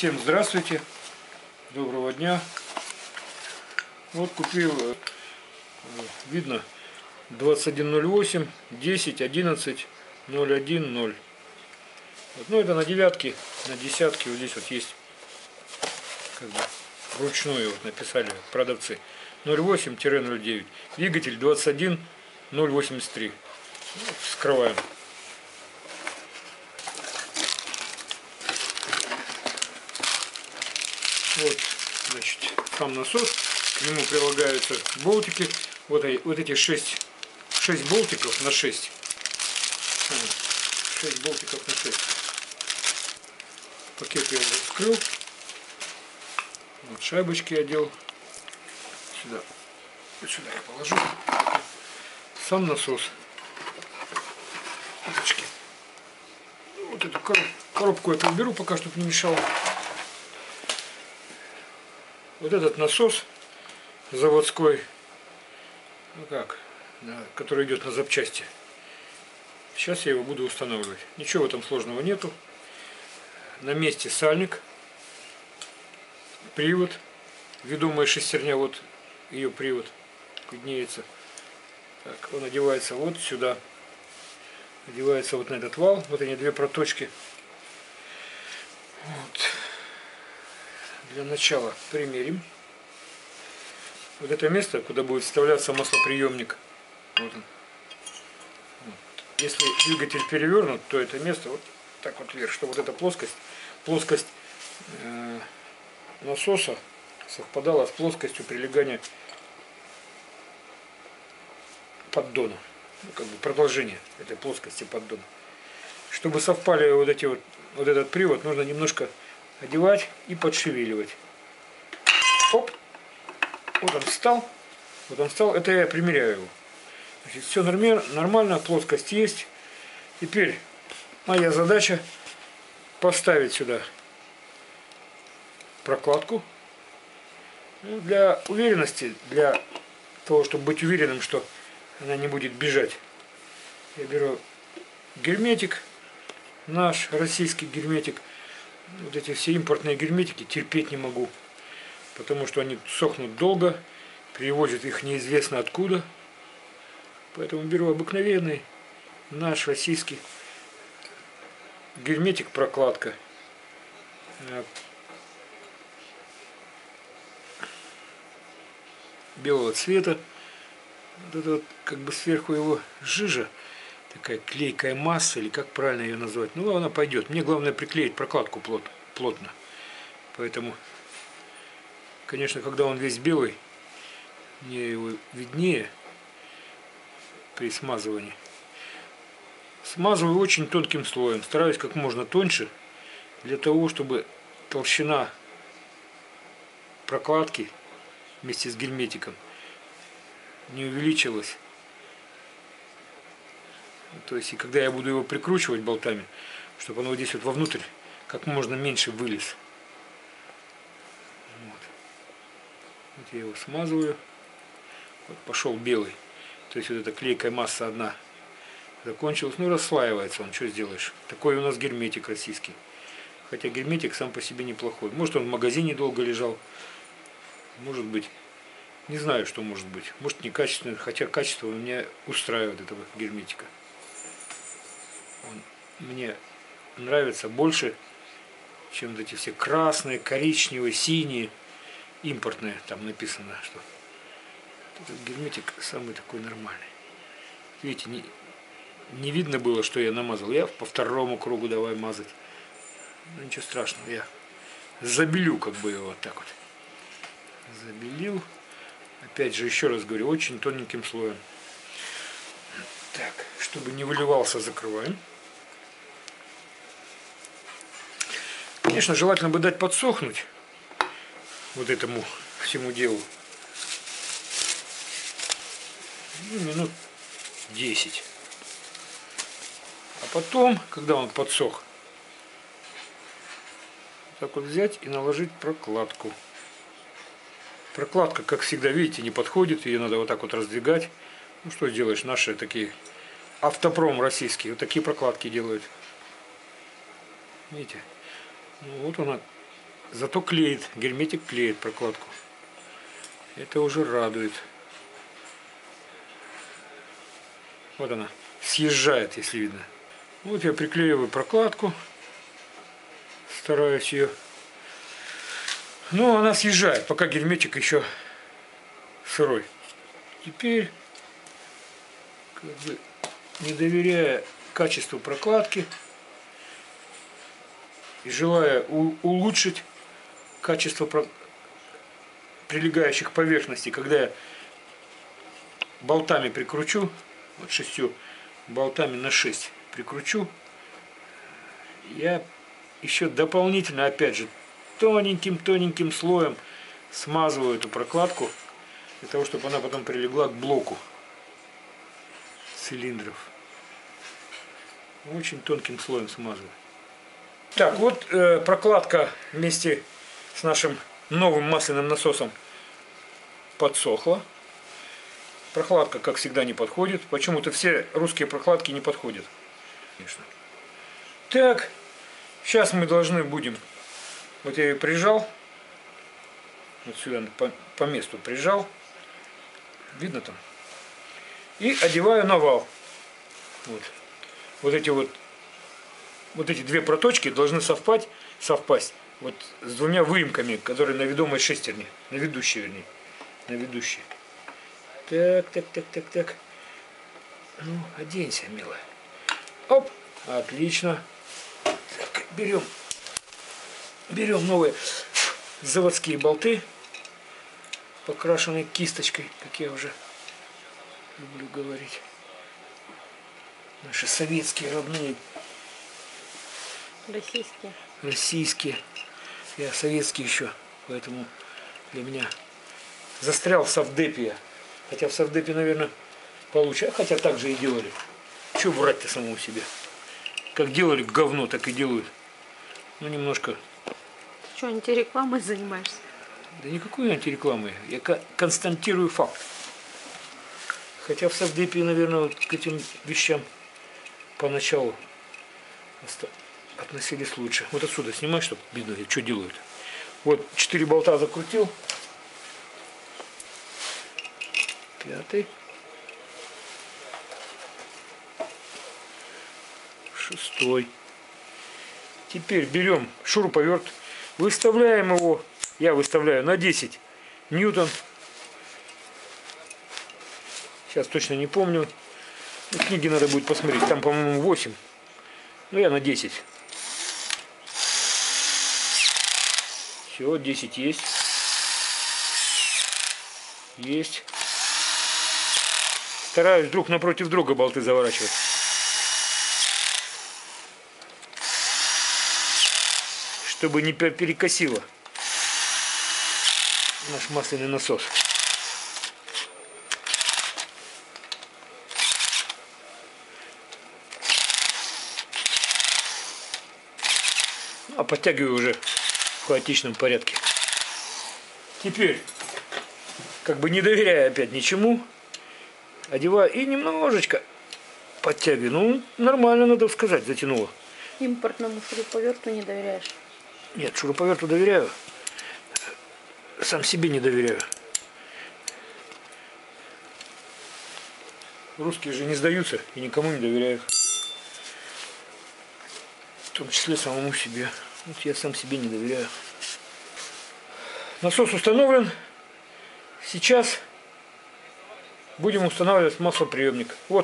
Всем здравствуйте, доброго дня. Вот купил, э, видно, 2108, 10, 11, 01, 0. Вот, ну это на девятки, на десятки, вот здесь вот есть, как бы, вручную вот написали продавцы. 08-09. Двигатель 21083. Вот, вскрываем. Вот, значит, сам насос. К нему прилагаются болтики. Вот, вот эти 6, 6 болтиков на 6. 6 болтиков на 6. Пакет я уже вскрыл. Вот шайбочки одел. Сюда. Вот сюда я положу. Сам насос. Опачки. Вот эту короб- коробку я уберу пока, чтобы не мешало. Вот этот насос заводской, ну как, который идет на запчасти. Сейчас я его буду устанавливать. Ничего этом сложного нету. На месте сальник, привод, ведомая шестерня, вот ее привод виднеется. Так, он одевается вот сюда. Одевается вот на этот вал. Вот они две проточки. Вот. Для начала примерим. Вот это место, куда будет вставляться маслоприемник. Вот он. Если двигатель перевернут, то это место вот так вот вверх, чтобы вот эта плоскость, плоскость э, насоса совпадала с плоскостью прилегания поддона. Ну, как бы продолжение этой плоскости поддона. Чтобы совпали вот эти вот, вот этот привод, нужно немножко одевать и подшевеливать. Оп! Вот он встал. Вот он встал. Это я примеряю его. Значит, все нормально, плоскость есть. Теперь моя задача поставить сюда прокладку. Ну, Для уверенности, для того, чтобы быть уверенным, что она не будет бежать, я беру герметик, наш российский герметик. Вот эти все импортные герметики терпеть не могу, потому что они сохнут долго, привозят их неизвестно откуда. Поэтому беру обыкновенный наш российский герметик прокладка. Белого цвета. Вот это вот как бы сверху его жижа, такая клейкая масса, или как правильно ее назвать. Ну, она пойдет. Мне главное приклеить прокладку плот, плотно. Поэтому, конечно, когда он весь белый, мне его виднее при смазывании. Смазываю очень тонким слоем. Стараюсь как можно тоньше, для того, чтобы толщина прокладки вместе с герметиком не увеличилась. То есть, и когда я буду его прикручивать болтами, чтобы он вот здесь вот вовнутрь как можно меньше вылез. Вот. Вот я его смазываю. Вот пошел белый. То есть вот эта клейкая масса одна закончилась. Ну расслаивается он, что сделаешь. Такой у нас герметик российский. Хотя герметик сам по себе неплохой. Может он в магазине долго лежал. Может быть. Не знаю, что может быть. Может некачественный, хотя качество меня устраивает этого герметика. Он мне нравится больше, чем вот эти все красные, коричневые, синие, импортные. Там написано, что этот герметик самый такой нормальный. Видите, не, не видно было, что я намазал. Я по второму кругу давай мазать. Ну ничего страшного, я забелю как бы его вот так вот. Забелил. Опять же, еще раз говорю, очень тоненьким слоем. Так, чтобы не выливался, закрываем. Конечно, желательно бы дать подсохнуть вот этому всему делу. Ну, минут 10. А потом, когда он подсох, так вот взять и наложить прокладку. Прокладка, как всегда, видите, не подходит, ее надо вот так вот раздвигать. Ну что сделаешь, наши такие автопром российский, вот такие прокладки делают. Видите? Ну, вот она Зато клеит, герметик клеит прокладку. Это уже радует. Вот она, съезжает, если видно. Вот я приклеиваю прокладку. Стараюсь ее. Но она съезжает, пока герметик еще сырой. Теперь, как бы, не доверяя качеству прокладки и желая улучшить качество прилегающих поверхностей, когда я болтами прикручу, вот шестью болтами на 6 прикручу, я еще дополнительно, опять же, тоненьким-тоненьким слоем смазываю эту прокладку, для того, чтобы она потом прилегла к блоку цилиндров. Очень тонким слоем смазываю. Так, вот э, прокладка вместе с нашим новым масляным насосом подсохла. Прокладка, как всегда, не подходит. Почему-то все русские прокладки не подходят. Конечно. Так, сейчас мы должны будем... Вот я ее прижал. Вот сюда по, по месту прижал. Видно там? И одеваю на вал. Вот. Вот эти вот вот эти две проточки должны совпасть, совпасть вот с двумя выемками, которые на ведомой шестерне, на ведущей вернее, на ведущей. Так, так, так, так, так. Ну, оденься, милая. Оп, отлично. Так, берем, берем новые заводские болты, покрашенные кисточкой, как я уже люблю говорить. Наши советские родные. Российские. Российские. Я советский еще, поэтому для меня застрял в Савдепе. Хотя в Савдепе, наверное, получше. А хотя так же и делали. Чего брать-то самому себе? Как делали говно, так и делают. Ну, немножко... Ты что, антирекламой занимаешься? Да никакой антирекламы. Я констатирую факт. Хотя в Савдепе, наверное, вот к этим вещам поначалу относились лучше. Вот отсюда снимай, чтобы видно, что делают. Вот четыре болта закрутил. Пятый. Шестой. Теперь берем шуруповерт, выставляем его, я выставляю на 10 ньютон. Сейчас точно не помню. В книге надо будет посмотреть, там, по-моему, 8. Ну, я на 10. Все, 10 есть. Есть. Стараюсь друг напротив друга болты заворачивать. Чтобы не перекосило наш масляный насос. А подтягиваю уже в хаотичном порядке. Теперь, как бы не доверяя опять ничему, одеваю и немножечко подтягиваю. Ну, нормально, надо сказать, затянуло. Импортному шуруповерту не доверяешь? Нет, шуруповерту доверяю. Сам себе не доверяю. Русские же не сдаются и никому не доверяют. В том числе самому себе. Я сам себе не доверяю. Насос установлен. Сейчас будем устанавливать маслоприемник. Вот